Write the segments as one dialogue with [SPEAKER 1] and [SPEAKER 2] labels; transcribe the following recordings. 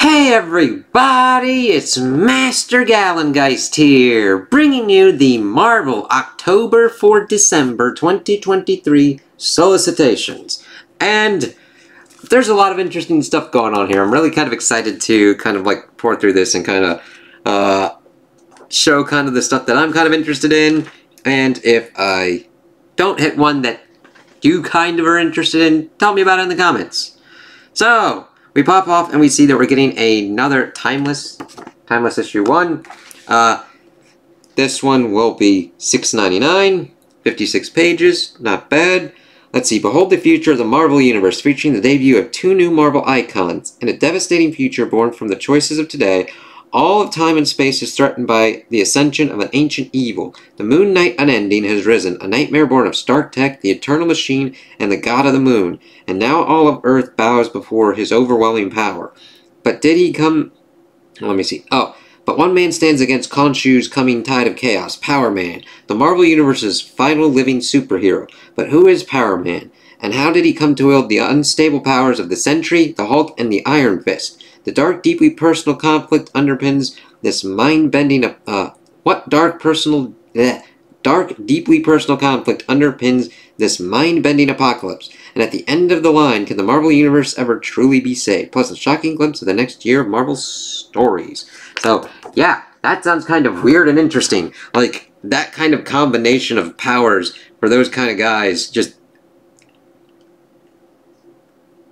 [SPEAKER 1] Hey everybody, it's Master Galengeist here, bringing you the Marvel October for December 2023 solicitations. And there's a lot of interesting stuff going on here. I'm really kind of excited to kind of like pour through this and kind of uh, show kind of the stuff that I'm kind of interested in. And if I don't hit one that you kind of are interested in, tell me about it in the comments. So, we pop off and we see that we're getting another Timeless, Timeless issue 1. Uh, this one will be $6.99, 56 pages, not bad. Let's see, behold the future of the Marvel Universe, featuring the debut of two new Marvel icons. In a devastating future born from the choices of today, all of time and space is threatened by the ascension of an ancient evil. The Moon Knight Unending has risen, a nightmare born of Stark Tech, the Eternal Machine, and the God of the Moon. And now all of Earth bows before his overwhelming power. But did he come... Let me see. Oh, but one man stands against Khonshu's coming tide of chaos, Power Man, the Marvel Universe's final living superhero. But who is Power Man? And how did he come to wield the unstable powers of the Sentry, the Hulk, and the Iron Fist? The dark, deeply personal conflict underpins this mind-bending, uh, what dark personal, eh, dark, deeply personal conflict underpins this mind-bending apocalypse. And at the end of the line, can the Marvel Universe ever truly be saved? Plus a shocking glimpse of the next year of Marvel stories. So, yeah, that sounds kind of weird and interesting. Like, that kind of combination of powers for those kind of guys just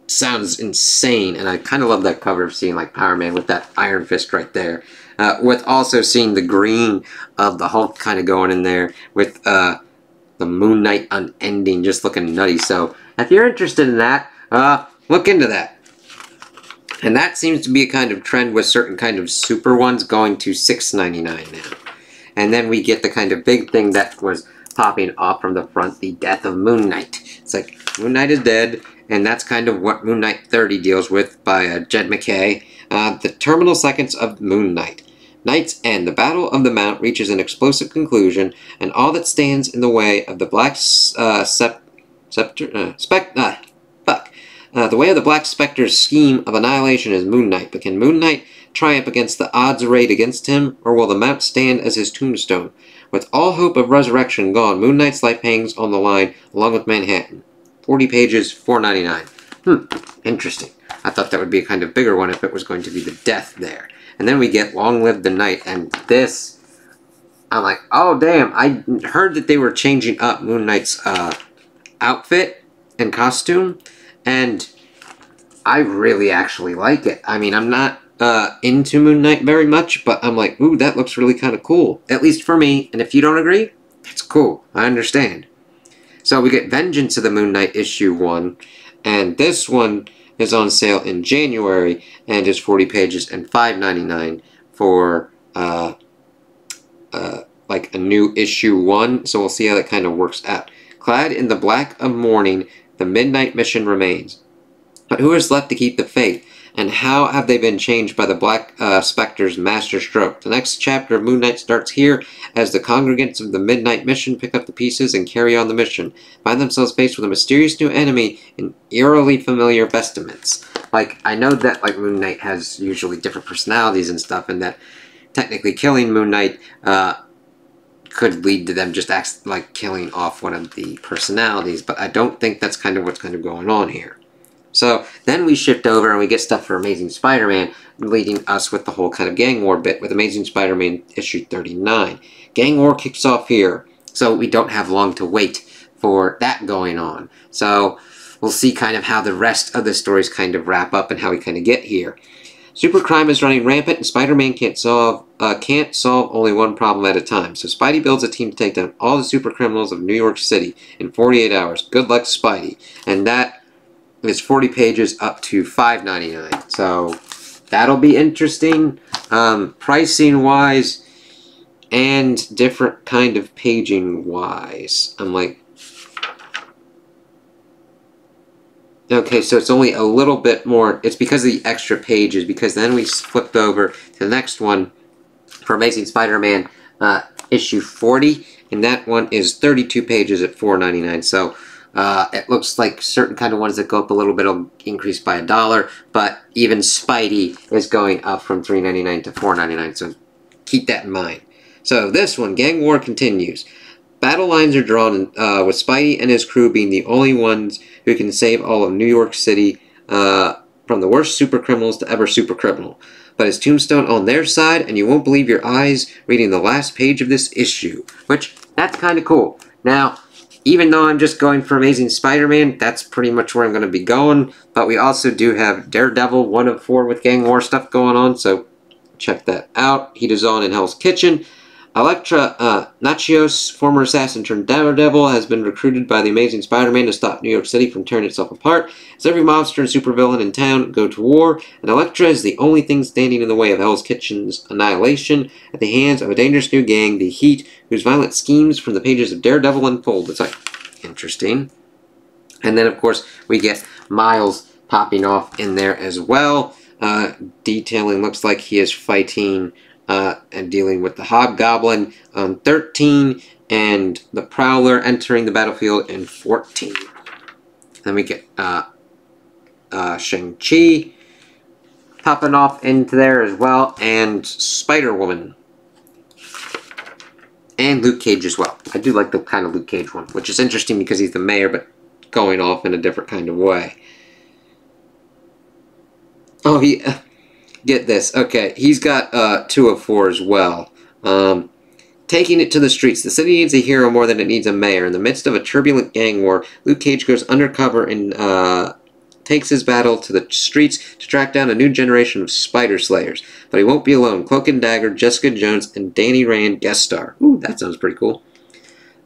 [SPEAKER 1] sounds insane, and I kind of love that cover of seeing like Power Man with that Iron Fist right there. Uh, with also seeing the green of the Hulk kind of going in there with uh, the Moon Knight unending, just looking nutty. So if you're interested in that, uh, look into that. And that seems to be a kind of trend with certain kind of super ones going to $6.99 now. And then we get the kind of big thing that was popping off from the front, the death of Moon Knight. It's like, Moon Knight is dead, and that's kind of what Moon Knight 30 deals with by uh, Jed MacKay. Uh, the terminal seconds of Moon Knight. Knight's End. The Battle of the Mount reaches an explosive conclusion, and all that stands in the way of the Black uh, Scepter, uh, spec, uh, fuck. Uh, the way of the Black Spectre's scheme of annihilation is Moon Knight, but can Moon Knight triumph against the odds arrayed against him, or will the Mount stand as his tombstone? With all hope of resurrection gone, Moon Knight's life hangs on the line, along with Manhattan. 40 pages, 4.99. Hmm, interesting. I thought that would be a kind of bigger one if it was going to be the death there. And then we get Long Live the Night, and this, I'm like, oh damn, I heard that they were changing up Moon Knight's uh, outfit and costume, and I really actually like it. I mean, I'm not uh, into Moon Knight very much, but I'm like, ooh, that looks really kind of cool. At least for me, and if you don't agree, that's cool. I understand. So we get Vengeance of the Moon Knight issue 1, and this one is on sale in January and is 40 pages and $5.99 for uh, uh, like a new issue 1, so we'll see how that kind of works out. Clad in the black of mourning, the Midnight Mission remains. But who is left to keep the faith? And how have they been changed by the Black uh, Spectre's master stroke. The next chapter of Moon Knight starts here as the congregants of the Midnight Mission pick up the pieces and carry on the mission, find themselves faced with a mysterious new enemy in eerily familiar vestments. Like, I know that like Moon Knight has usually different personalities and stuff, and that technically killing Moon Knight uh, could lead to them just act like killing off one of the personalities, but I don't think that's kind of what's kind of going on here. So then we shift over and we get stuff for Amazing Spider-Man, leading us with the whole kind of gang war bit with Amazing Spider-Man issue 39. Gang war kicks off here, so we don't have long to wait for that going on. So we'll see kind of how the rest of the stories kind of wrap up and how we kind of get here. Supercrime is running rampant, and Spider-Man can't solve uh, can't solve only one problem at a time. So Spidey builds a team to take down all the super criminals of New York City in 48 hours. Good luck, Spidey. And that it's 40 pages up to $5.99. So that'll be interesting. Um, pricing wise and different kind of paging wise. I'm like, okay, so it's only a little bit more. It's because of the extra pages, because then we flipped over to the next one for Amazing Spider-Man uh, issue 40, and that one is 32 pages at $4.99. So Uh, it looks like certain kind of ones that go up a little bit will increase by a dollar, but even Spidey is going up from $3.99 to $4.99, so keep that in mind. So this one, Gang War continues. Battle lines are drawn uh, with Spidey and his crew being the only ones who can save all of New York City uh, from the worst super criminals to ever super criminal. But his tombstone on their side, and you won't believe your eyes reading the last page of this issue. Which, that's kind of cool. Now, even though I'm just going for Amazing Spider-Man, that's pretty much where I'm going to be going. But we also do have Daredevil 1 of 4 with Gang War stuff going on, so check that out. He does on in Hell's Kitchen. Elektra uh, Natchios, former assassin turned Daredevil, has been recruited by the Amazing Spider-Man to stop New York City from tearing itself apart. As every monster and supervillain in town go to war, and Elektra is the only thing standing in the way of Hell's Kitchen's annihilation at the hands of a dangerous new gang, the Heat, whose violent schemes from the pages of Daredevil unfold. It's like, interesting. And then, of course, we get Miles popping off in there as well. Uh, detailing looks like he is fighting uh, and dealing with the Hobgoblin on 13 and the Prowler entering the battlefield in 14. Then we get uh, uh, Shang-Chi popping off into there as well, and Spider-Woman. And Luke Cage as well. I do like the kind of Luke Cage one, which is interesting because he's the mayor, but going off in a different kind of way. Oh, he get this. Okay, he's got uh, two of four as well. Um, taking it to the streets. The city needs a hero more than it needs a mayor. In the midst of a turbulent gang war, Luke Cage goes undercover and uh, takes his battle to the streets to track down a new generation of spider slayers. But he won't be alone. Cloak and Dagger, Jessica Jones, and Danny Rand guest star. Ooh, that sounds pretty cool.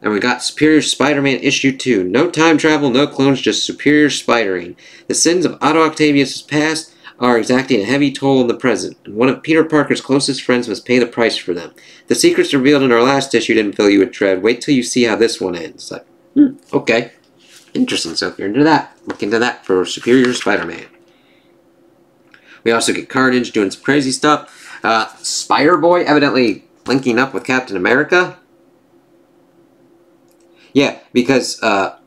[SPEAKER 1] And we got Superior Spider-Man issue 2. No time travel, no clones, just superior spidering. The sins of Otto Octavius' past are exacting a heavy toll in the present, and one of Peter Parker's closest friends must pay the price for them. The secrets revealed in our last issue didn't fill you with dread. Wait till you see how this one ends. Like, hmm, okay. Interesting. So if you're into that, look into that for Superior Spider-Man. We also get Carnage doing some crazy stuff. Uh, Spider-Boy evidently linking up with Captain America. Yeah, because uh,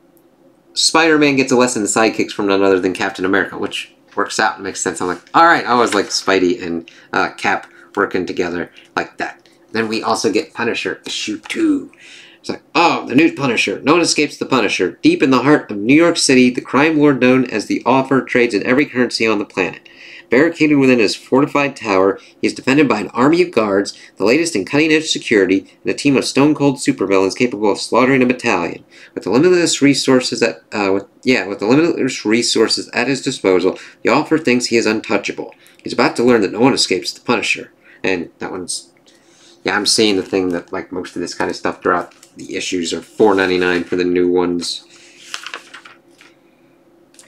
[SPEAKER 1] Spider-Man gets a lesson in sidekicks from none other than Captain America, which works out and makes sense. I'm like, all right, I was like Spidey and uh, Cap working together like that. Then we also get Punisher issue two. It's like, oh, the new Punisher. No one escapes the Punisher. Deep in the heart of New York City, the crime lord known as the Offer trades in every currency on the planet. Barricaded within his fortified tower, he is defended by an army of guards, the latest in cutting-edge security, and a team of stone-cold supervillains capable of slaughtering a battalion. With the limitless resources at, uh, with, yeah, with the limitless resources at his disposal, the Offer thinks he is untouchable. He's about to learn that no one escapes the Punisher, and that one's, yeah, I'm seeing the thing that like most of this kind of stuff throughout the issues are $4.99 for the new ones.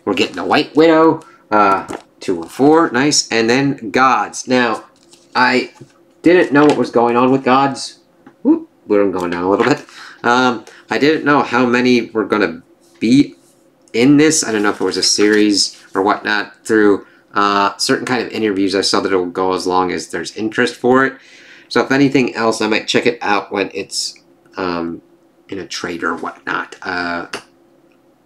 [SPEAKER 1] We're getting a White Widow. Uh, two and four, nice. And then gods. Now, I didn't know what was going on with gods. Whoop, we're going down a little bit. Um, I didn't know how many were going to be in this. I don't know if it was a series or whatnot. Through uh, certain kind of interviews, I saw that it will go as long as there's interest for it. So if anything else, I might check it out when it's um, in a trade or whatnot. Uh,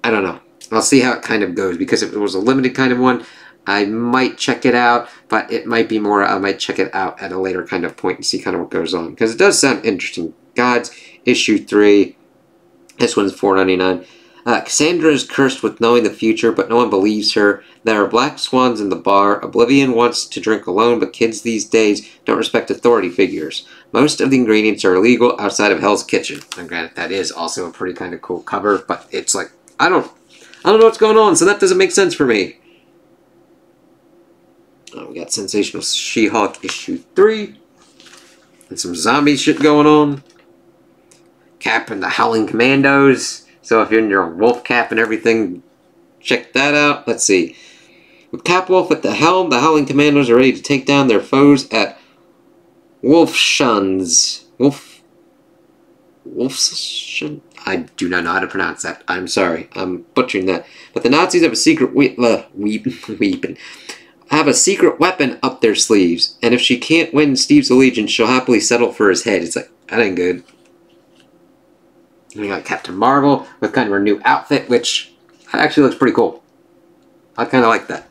[SPEAKER 1] I don't know. I'll see how it kind of goes because if it was a limited kind of one, I might check it out, but it might be more, I might check it out at a later kind of point and see kind of what goes on. Because it does sound interesting. Gods, issue 3. This one's four ninety nine. Uh, Cassandra is cursed with knowing the future, but no one believes her. There are black swans in the bar. Oblivion wants to drink alone, but kids these days don't respect authority figures. Most of the ingredients are illegal outside of Hell's Kitchen. And granted, that is also a pretty kind of cool cover, but it's like, I don't, I don't know what's going on, so that doesn't make sense for me. Uh, we got Sensational She-Hulk issue 3. And some zombie shit going on. Cap and the Howling Commandos. So if you're in your wolf cap and everything, check that out. Let's see. With Cap Wolf at the helm, the Howling Commandos are ready to take down their foes at Wolfschanz. Wolf... Wolfschanz? I do not know how to pronounce that. I'm sorry. I'm butchering that. But the Nazis have a secret we uh, weep weeping have a secret weapon up their sleeves, and if she can't win Steve's allegiance, she'll happily settle for his head. It's like, that ain't good. We got Captain Marvel with kind of her new outfit, which actually looks pretty cool. I kind of like that.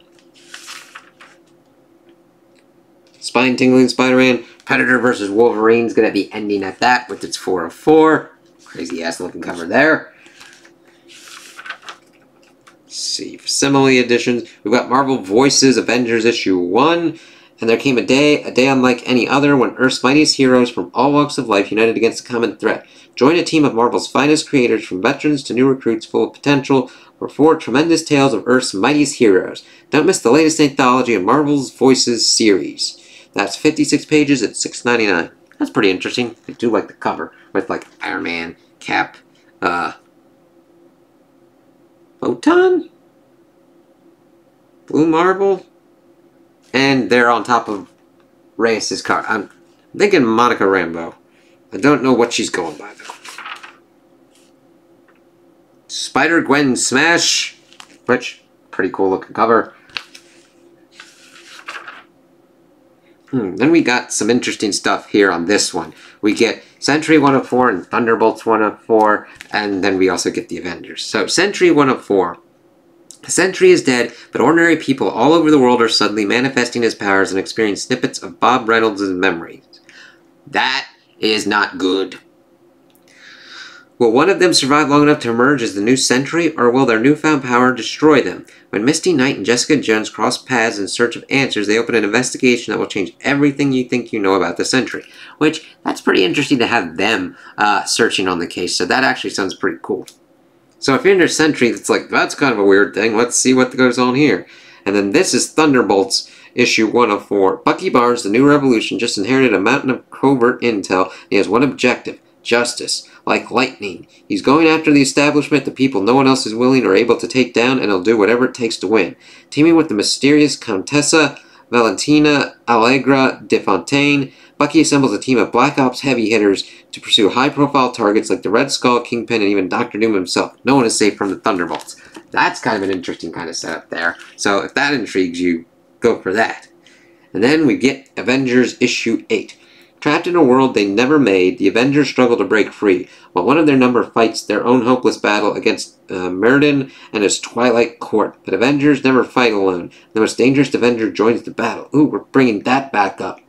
[SPEAKER 1] Spine tingling Spider-Man. Predator versus Wolverine's gonna be ending at that with its 404. Crazy ass looking cover there. See, for simile editions, we've got Marvel Voices Avengers issue 1. And there came a day, a day unlike any other, when Earth's mightiest heroes from all walks of life united against a common threat. Join a team of Marvel's finest creators, from veterans to new recruits full of potential, for four tremendous tales of Earth's mightiest heroes. Don't miss the latest anthology of Marvel's Voices series. That's 56 pages at $6.99. That's pretty interesting. I do like the cover with like Iron Man, Cap, uh, Photon, Blue Marvel? and they're on top of Reyes' car. I'm thinking Monica Rambeau. I don't know what she's going by though. Spider Gwen Smash, which pretty cool looking cover. Hmm, then we got some interesting stuff here on this one. We get Sentry 104 and Thunderbolts 104, and then we also get the Avengers. So Sentry 104. Sentry is dead, but ordinary people all over the world are suddenly manifesting his powers and experiencing snippets of Bob Reynolds' memories. That is not good. Will one of them survive long enough to emerge as the new Sentry, or will their newfound power destroy them? When Misty Knight and Jessica Jones cross paths in search of answers, they open an investigation that will change everything you think you know about the Sentry. Which, that's pretty interesting to have them uh, searching on the case, so that actually sounds pretty cool. So if you're in into Sentry, it's like, that's kind of a weird thing, let's see what goes on here. And then this is Thunderbolts, issue 104. Bucky Barnes, the new revolution, just inherited a mountain of covert intel, he has one objective, justice like lightning. He's going after the establishment, the people no one else is willing or able to take down, and he'll do whatever it takes to win. Teaming with the mysterious Contessa Valentina Allegra de Fontaine, Bucky assembles a team of Black Ops heavy hitters to pursue high-profile targets like the Red Skull, Kingpin, and even Doctor Doom himself. No one is safe from the Thunderbolts. That's kind of an interesting kind of setup there. So if that intrigues you, go for that. And then we get Avengers issue 8. Trapped in a world they never made, the Avengers struggle to break free, while one of their number fights their own hopeless battle against uh, and his Twilight Court. But Avengers never fight alone. The most dangerous Avenger joins the battle. Ooh, we're bringing that back up.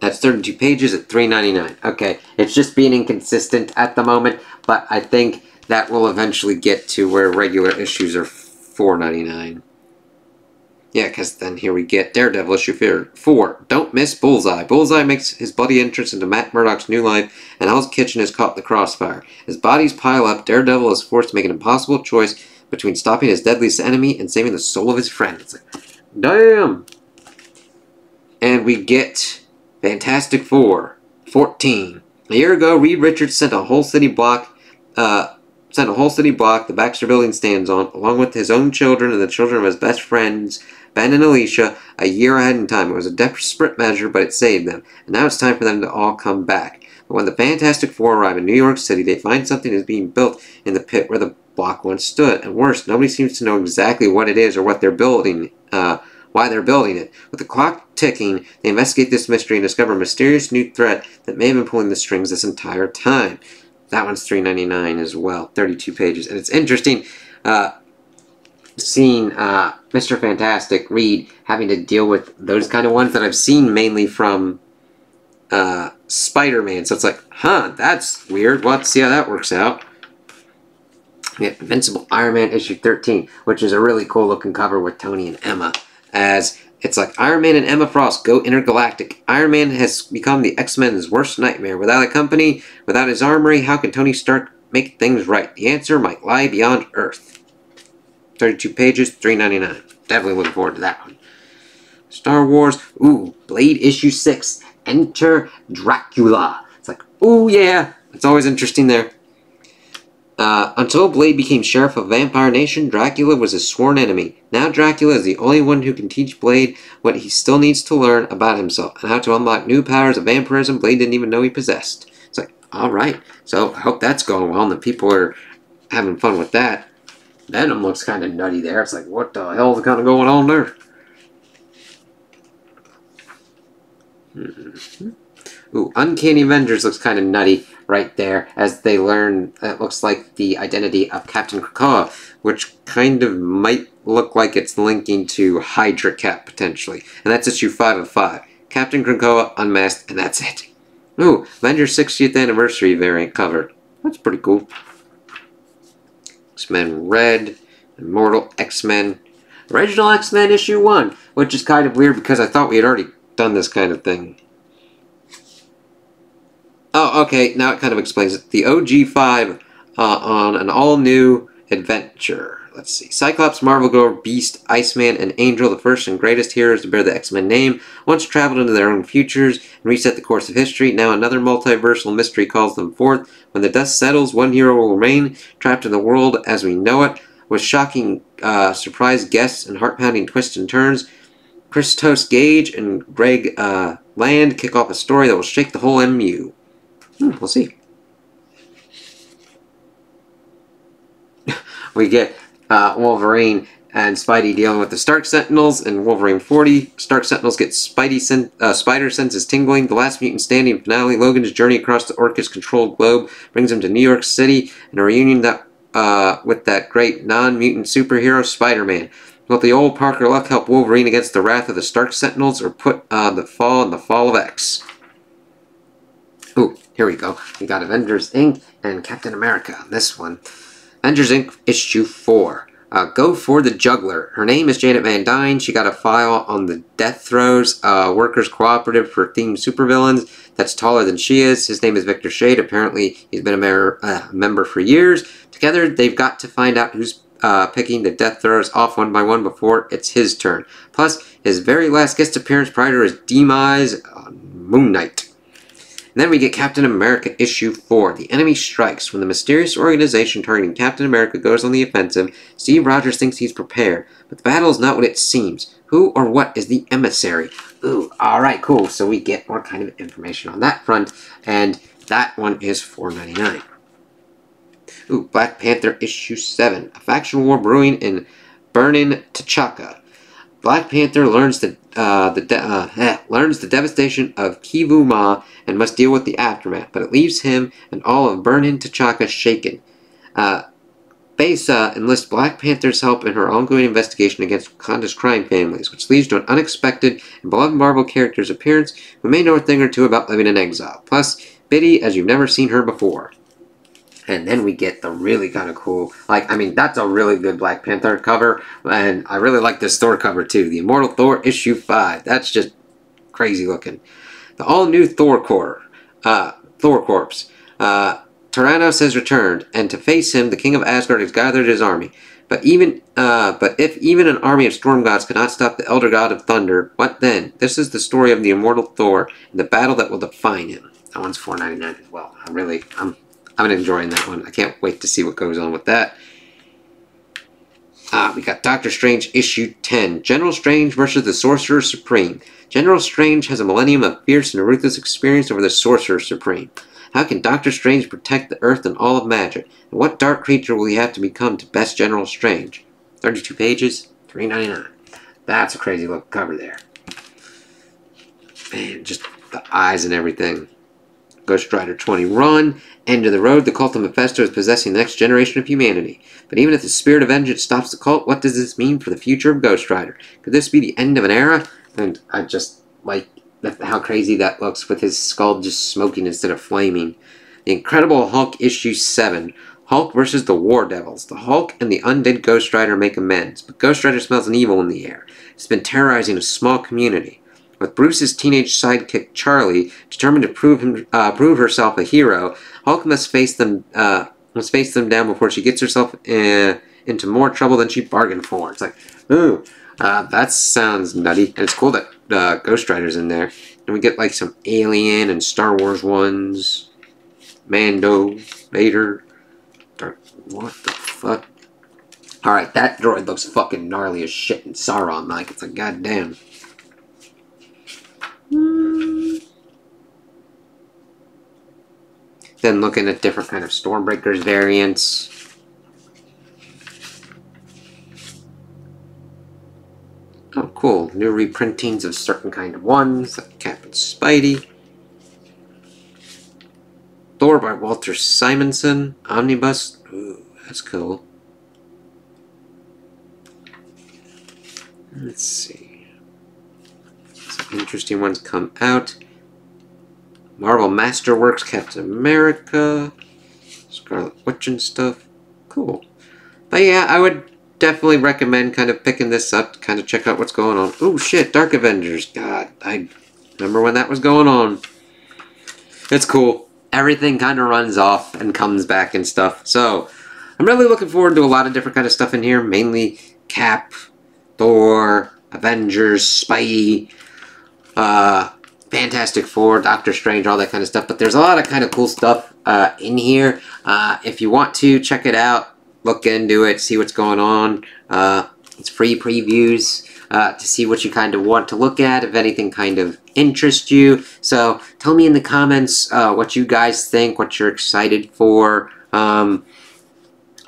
[SPEAKER 1] That's 32 pages at $3.99. Okay, it's just being inconsistent at the moment, but I think that will eventually get to where regular issues are $4.99. Yeah, because then here we get Daredevil issue 4. Don't miss Bullseye. Bullseye makes his bloody entrance into Matt Murdock's new life, and Hell's Kitchen is caught in the crossfire. As bodies pile up, Daredevil is forced to make an impossible choice between stopping his deadliest enemy and saving the soul of his friend. It's like, damn! And we get Fantastic Four 14. A year ago, Reed Richards sent a whole city block uh, sent a whole city block the Baxter building stands on, along with his own children and the children of his best friends, Ben and Alicia, a year ahead in time. It was a desperate measure, but it saved them. And now it's time for them to all come back. But when the Fantastic Four arrive in New York City, they find something is being built in the pit where the block once stood. And worse, nobody seems to know exactly what it is or what they're building, uh, why they're building it. With the clock ticking, they investigate this mystery and discover a mysterious new threat that may have been pulling the strings this entire time. That one's $3.99 as well, 32 pages. And it's interesting uh, seeing uh, Mr. Fantastic Reed having to deal with those kind of ones that I've seen mainly from uh, Spider-Man. So it's like, huh, that's weird. Well, let's see how that works out. Yeah, Invincible Iron Man issue 13, which is a really cool looking cover with Tony and Emma as it's like Iron Man and Emma Frost go intergalactic. Iron Man has become the X-Men's worst nightmare. Without a company, without his armory, how can Tony Stark make things right? The answer might lie beyond Earth. 32 pages, 3.99. Definitely looking forward to that one. Star Wars, ooh, Blade issue 6. Enter Dracula. It's like, ooh yeah, it's always interesting there. Uh, until Blade became Sheriff of Vampire Nation, Dracula was his sworn enemy. Now Dracula is the only one who can teach Blade what he still needs to learn about himself and how to unlock new powers of vampirism Blade didn't even know he possessed. It's like, alright, so I hope that's going well and the people are having fun with that. Venom looks kind of nutty there. It's like, what the hell is kind of going on there? Mm -hmm. Ooh, Uncanny Avengers looks kind of nutty right there as they learn, it looks like the identity of Captain Krakoa, which kind of might look like it's linking to Hydra Cap potentially. And that's issue 5 of 5. Captain Krakoa unmasked, and that's it. Ooh, Avengers 60th Anniversary variant cover. That's pretty cool. X-Men Red, Immortal X-Men. Original X-Men issue 1, which is kind of weird because I thought we had already done this kind of thing. Oh, okay, now it kind of explains it. The OG5 uh, on an all-new adventure. Let's see. Cyclops, Marvel Girl, Beast, Iceman, and Angel, the first and greatest heroes to bear the X-Men name, once traveled into their own futures and reset the course of history. Now another multiversal mystery calls them forth. When the dust settles, one hero will remain, trapped in the world as we know it, with shocking uh, surprise guests and heart-pounding twists and turns. Christos Gage and Greg uh, Land kick off a story that will shake the whole MU. Hmm, we'll see. we get uh, Wolverine and Spidey dealing with the Stark Sentinels and Wolverine 40. Stark Sentinels get Spidey sen uh, spider senses tingling. The last mutant standing finale. Logan's journey across the Orchis-controlled globe brings him to New York City and a reunion that uh, with that great non-mutant superhero Spider-Man. Will the old Parker luck help Wolverine against the wrath of the Stark Sentinels or put uh, the fall in the fall of X? Ooh, here we go. We got Avengers Inc. and Captain America. This one. Avengers Inc. issue 4. Uh, go for the juggler. Her name is Janet Van Dyne. She got a file on the Death-Throws uh, Workers Cooperative for themed supervillains that's taller than she is. His name is Victor Shade. Apparently, he's been a, mer- uh, member for years. Together, they've got to find out who's uh, picking the Death-Throws off one by one before it's his turn. Plus, his very last guest appearance prior to his demise on Moon Knight. And then we get Captain America issue 4. The enemy strikes. When the mysterious organization targeting Captain America goes on the offensive, Steve Rogers thinks he's prepared. But the battle is not what it seems. Who or what is the emissary? Ooh, alright, cool. So we get more kind of information on that front. And that one is $4.99. Ooh, Black Panther issue 7. A faction war brewing in Birnin T'Chaka. Black Panther learns the uh, the uh, eh, learns the devastation of Kivu Ma and must deal with the aftermath, but it leaves him and all of Birnin T'Chaka shaken. Uh, Besa enlists Black Panther's help in her ongoing investigation against Wakanda's crime families, which leads to an unexpected and beloved Marvel character's appearance who may know a thing or two about living in exile. Plus, Biddy as you've never seen her before. And then we get the really kind of cool, like, I mean, that's a really good Black Panther cover. And I really like this Thor cover too. The Immortal Thor issue 5. That's just crazy looking. The all new Thor Corps. Uh, Thor Corps. Uh, Toranos has returned, and to face him, the king of Asgard has gathered his army. But even, uh, but if even an army of storm gods could not stop the elder god of thunder, what then? This is the story of the immortal Thor and the battle that will define him. That one's four ninety nine as well. I really, I'm I'm enjoying that one. I can't wait to see what goes on with that. Ah, we got Doctor Strange issue 10. General Strange versus the Sorcerer Supreme. General Strange has a millennium of fierce and ruthless experience over the Sorcerer Supreme. How can Doctor Strange protect the Earth and all of magic? And what dark creature will he have to become to best General Strange? 32 pages, 3.99. That's a crazy look cover there. Man, just the eyes and everything. Ghost Rider 20 Run. End of the road. The cult of Mephisto is possessing the next generation of humanity. But even if the spirit of vengeance stops the cult, what does this mean for the future of Ghost Rider? Could this be the end of an era? And I just like how crazy that looks with his skull just smoking instead of flaming. The Incredible Hulk issue 7. Hulk versus the War Devils. The Hulk and the undead Ghost Rider make amends, but Ghost Rider smells an evil in the air. It's been terrorizing a small community. With Bruce's teenage sidekick Charlie determined to prove him, uh, prove herself a hero, Hulk must face them uh, must face them down before she gets herself uh, into more trouble than she bargained for. It's like, ooh, uh, that sounds nutty, and it's cool that uh, Ghost Rider's in there. And we get like some Alien and Star Wars ones, Mando, Vader. What the fuck? All right, that droid looks fucking gnarly as shit and Sauron, like it's like goddamn. Then looking at different kind of Stormbreakers variants. Oh, cool. New reprintings of certain kind of ones, like Captain Spidey. Thor by Walter Simonson. Omnibus. Ooh, that's cool. Let's see. Some interesting ones come out. Marvel Masterworks, Captain America, Scarlet Witch and stuff. Cool. But yeah, I would definitely recommend kind of picking this up, kind of check out what's going on. Oh shit, Dark Avengers. God, I remember when that was going on. It's cool. Everything kind of runs off and comes back and stuff. So, I'm really looking forward to a lot of different kind of stuff in here. Mainly Cap, Thor, Avengers, Spidey, uh, Fantastic Four, Doctor Strange, all that kind of stuff. But there's a lot of kind of cool stuff uh, in here. Uh, if you want to, check it out. Look into it, see what's going on. Uh, it's free previews uh, to see what you kind of want to look at, if anything kind of interests you. So tell me in the comments uh, what you guys think, what you're excited for. Um,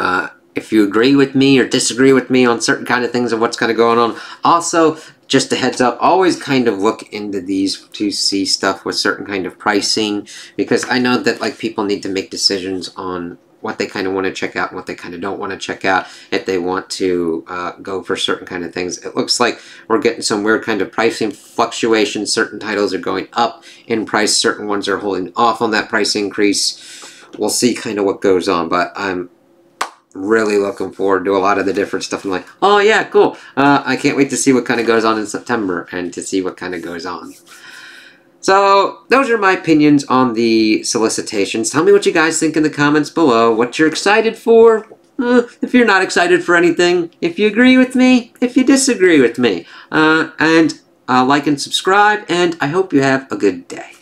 [SPEAKER 1] uh, if you agree with me or disagree with me on certain kind of things of what's kind of going on. Also, just a heads up, always kind of look into these to see stuff with certain kind of pricing because I know that like people need to make decisions on what they kind of want to check out and what they kind of don't want to check out if they want to uh, go for certain kind of things. It looks like we're getting some weird kind of pricing fluctuations. Certain titles are going up in price. Certain ones are holding off on that price increase. We'll see kind of what goes on, but I'm really looking forward to a lot of the different stuff. I'm like, oh yeah, cool. Uh, I can't wait to see what kind of goes on in September and to see what kind of goes on. So, those are my opinions on the solicitations. Tell me what you guys think in the comments below. What you're excited for. Uh, if you're not excited for anything. If you agree with me. If you disagree with me. Uh, and uh, like and subscribe. And I hope you have a good day.